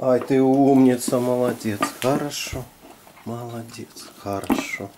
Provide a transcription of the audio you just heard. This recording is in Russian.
Ай, ты умница, молодец. Хорошо. Молодец. Хорошо.